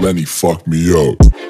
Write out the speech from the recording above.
Lenny fucked me up.